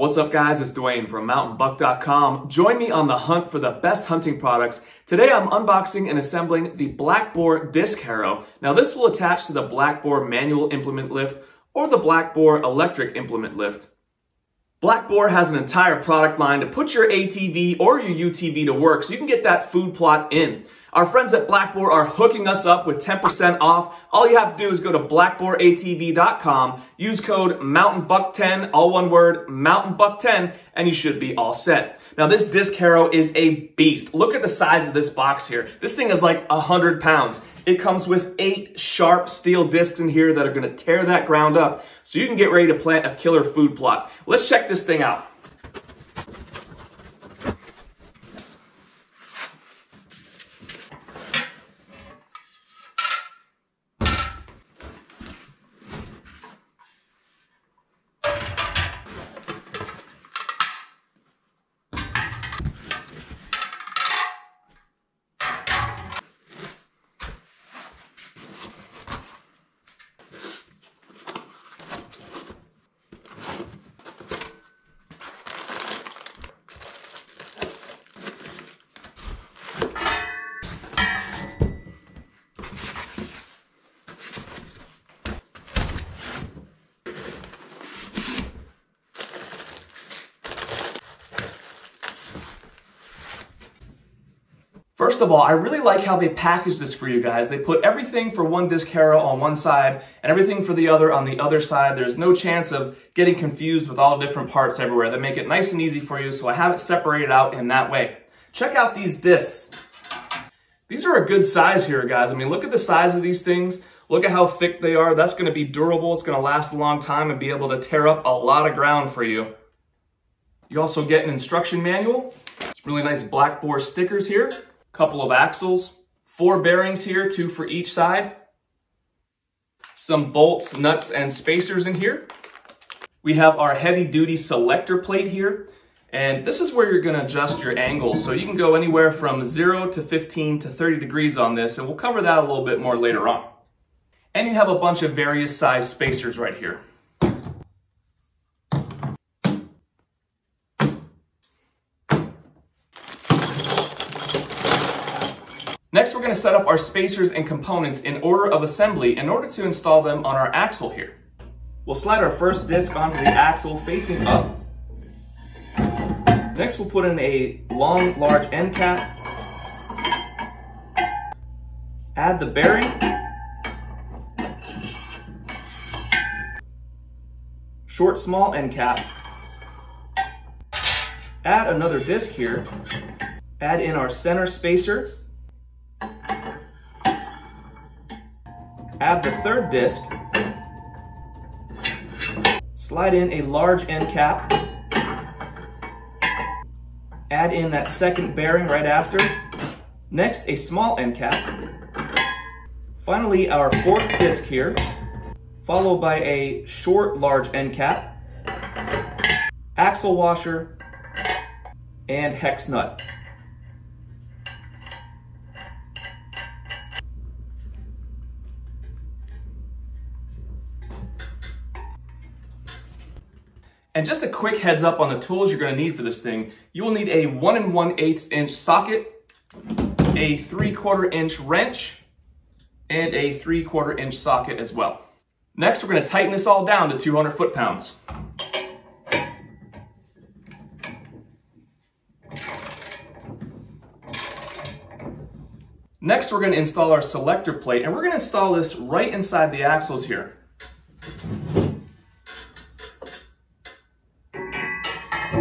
What's up guys, it's Dwayne from mountainbuck.com. Join me on the hunt for the best hunting products. Today I'm unboxing and assembling the Blackboar Disc Harrow. Now this will attach to the Blackboar manual implement lift or the Blackboar electric implement lift. Blackboar has an entire product line to put your ATV or your UTV to work so you can get that food plot in. Our friends at Black Boar are hooking us up with 10% off. All you have to do is go to blackboaratv.com, use code MountainBuck10, all one word, MountainBuck10, and you should be all set. Now this disc harrow is a beast. Look at the size of this box here. This thing is like 100 pounds. It comes with eight sharp steel discs in here that are gonna tear that ground up so you can get ready to plant a killer food plot. Let's check this thing out. First of all, I really like how they package this for you guys. They put everything for one disc harrow on one side and everything for the other on the other side. There's no chance of getting confused with all different parts everywhere. They make it nice and easy for you, so I have it separated out in that way. Check out these discs. These are a good size here, guys. I mean, look at the size of these things. Look at how thick they are. That's gonna be durable. It's gonna last a long time and be able to tear up a lot of ground for you. You also get an instruction manual. It's really nice Blackboar stickers here couple of axles, four bearings here, two for each side, some bolts, nuts, and spacers in here. We have our heavy duty selector plate here. And this is where you're gonna adjust your angle. So you can go anywhere from zero to 15 to 30 degrees on this, and we'll cover that a little bit more later on. And you have a bunch of various size spacers right here. Next, we're going to set up our spacers and components in order of assembly in order to install them on our axle here. We'll slide our first disc onto the axle facing up. Next, we'll put in a long, large end cap. Add the bearing. Short, small end cap. Add another disc here. Add in our center spacer Add the third disc. Slide in a large end cap. Add in that second bearing right after. Next, a small end cap. Finally, our fourth disc here, followed by a short large end cap, axle washer, and hex nut. And just a quick heads up on the tools you're gonna need for this thing. You will need a one and one eighth inch socket, a three quarter inch wrench, and a three quarter inch socket as well. Next, we're gonna tighten this all down to 200 foot-pounds. Next, we're gonna install our selector plate, and we're gonna install this right inside the axles here.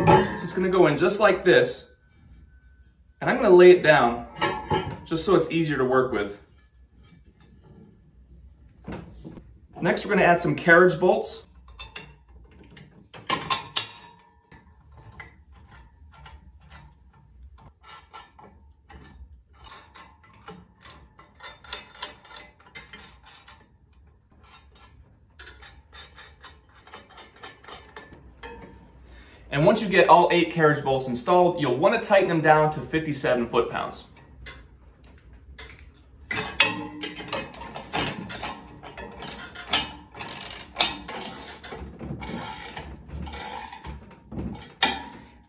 It's gonna go in just like this. And I'm gonna lay it down just so it's easier to work with. Next, we're gonna add some carriage bolts. And once you get all eight carriage bolts installed, you'll want to tighten them down to 57 foot-pounds.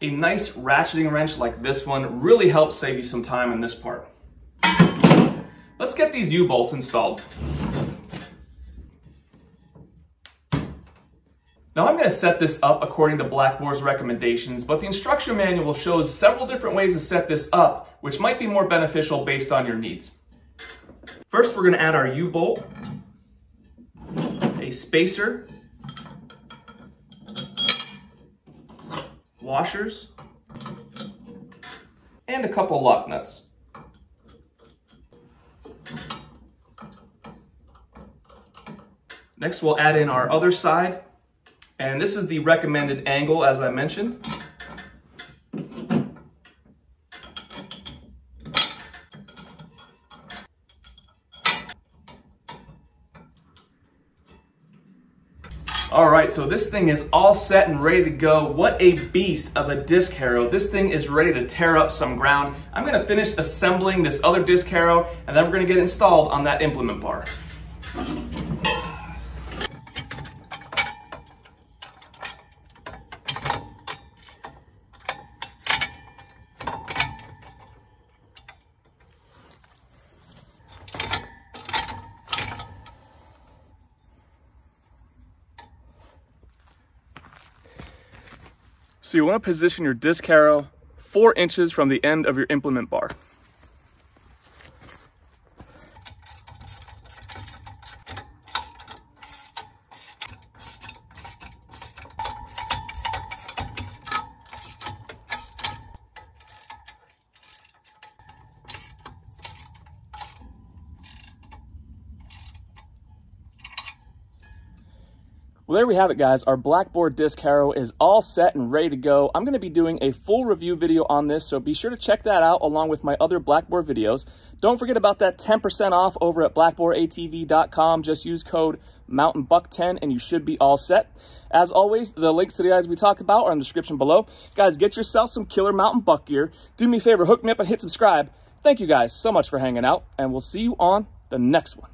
A nice ratcheting wrench like this one really helps save you some time in this part. Let's get these U-bolts installed. Now I'm going to set this up according to Black Boar's recommendations, but the instruction manual shows several different ways to set this up, which might be more beneficial based on your needs. First, we're going to add our U-bolt, a spacer, washers, and a couple lock nuts. Next, we'll add in our other side, and this is the recommended angle, as I mentioned. All right, so this thing is all set and ready to go. What a beast of a disc harrow. This thing is ready to tear up some ground. I'm gonna finish assembling this other disc harrow and then we're gonna get installed on that implement bar. So you want to position your disc harrow four inches from the end of your implement bar. Well, there we have it, guys. Our Black Boar disc harrow is all set and ready to go. I'm going to be doing a full review video on this, so be sure to check that out along with my other Black Boar videos. Don't forget about that 10% off over at blackboaratv.com. Just use code MountainBuck10 and you should be all set. As always, the links to the guys we talk about are in the description below. Guys, get yourself some killer mountain buck gear. Do me a favor, hook me up and hit subscribe. Thank you guys so much for hanging out, and we'll see you on the next one.